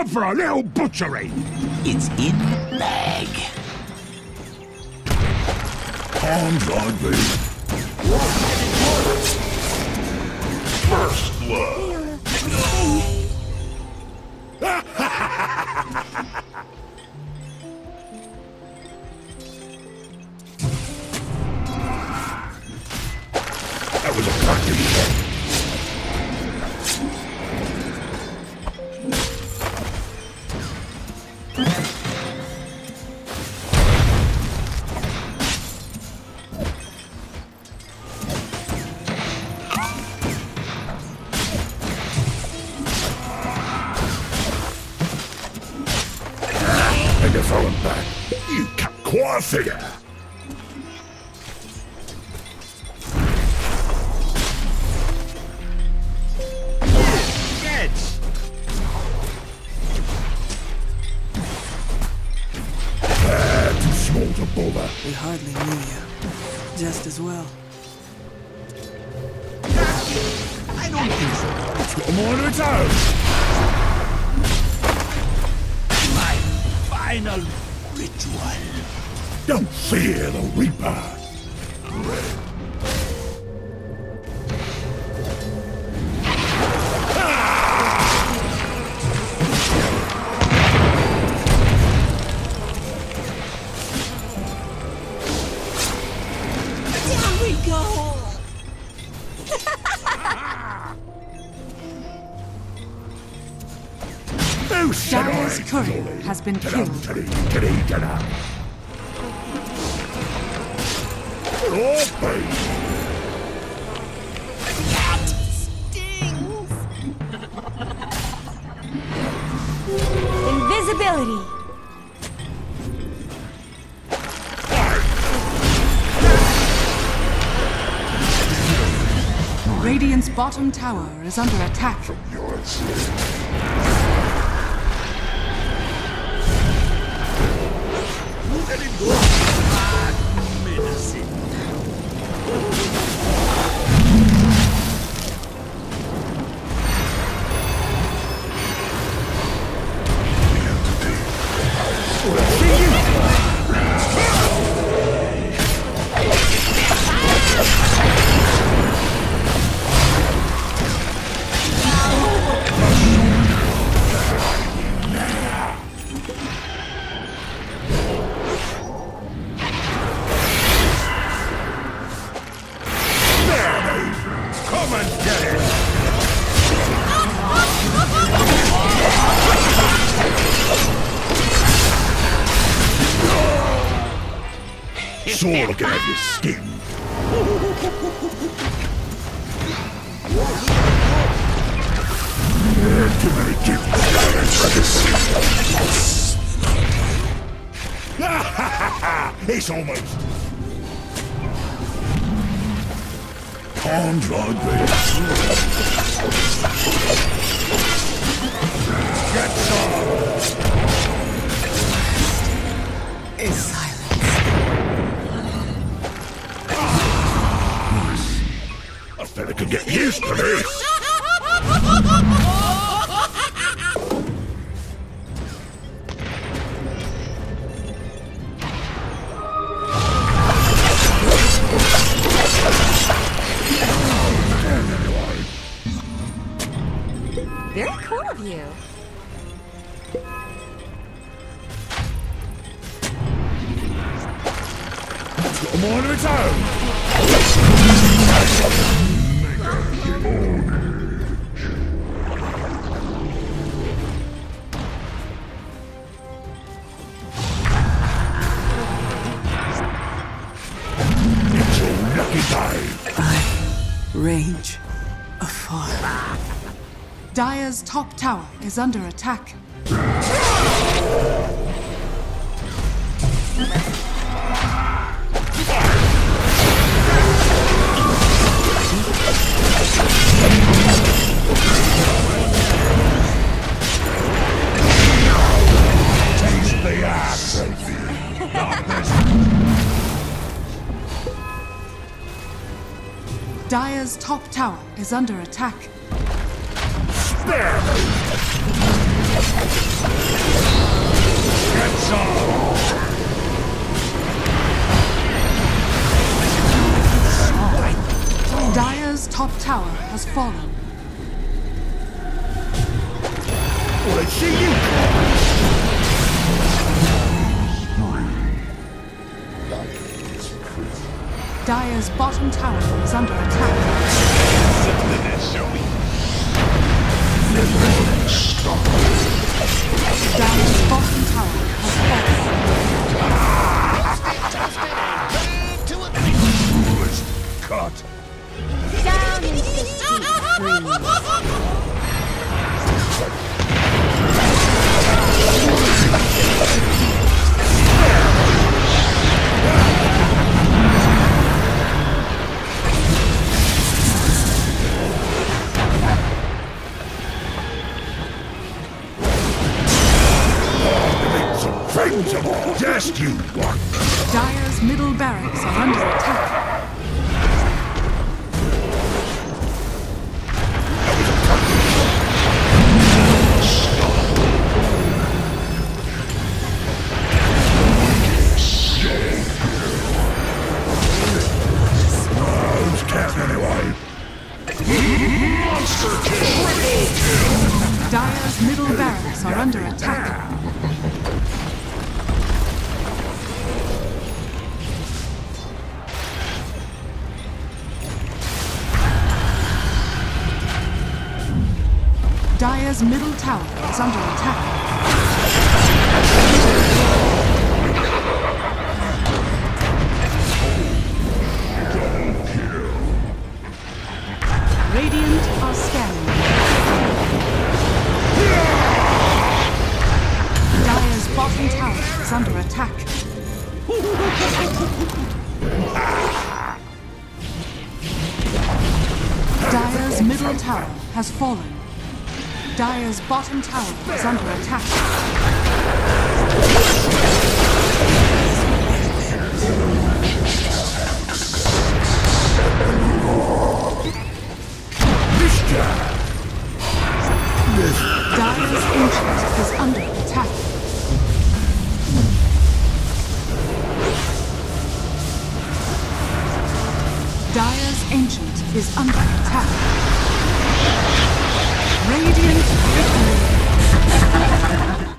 Time for a little butchery. It's in the bag. Arms on me. First blood. To him back, you cut quite a figure. Gets. Too small to bother. We hardly knew you. Just as well. I don't think so. It's got mind of its own. Final ritual. Don't fear the Reaper. Who said I Dire's courier has been killed. ta-dee, ta-dee, ta-dum. Baby. That stings! Invisibility! Radiant's bottom tower is under attack. Sure can have your skin. Too many gifts. it's almost. Arms like this. Get some. Is fella could get used to this. Very cool of you. It's got mind of its own. Range afar. Dire's top tower is under attack. Dire's top tower is under attack. Spare. Get some! Dire's top tower has fallen. I see you! Dire's bottom tower is under attack. Something that show me. Dire's bottom tower has fallen. Foolish cut! Down into the sea, Monster kill! Dire's middle barracks are under attack. Dire's middle tower is under attack. Radiant middle tower has fallen. Dire's bottom tower is under attack. Dire's ancient is under attack. Dire's ancient is under attack. Radiant victory.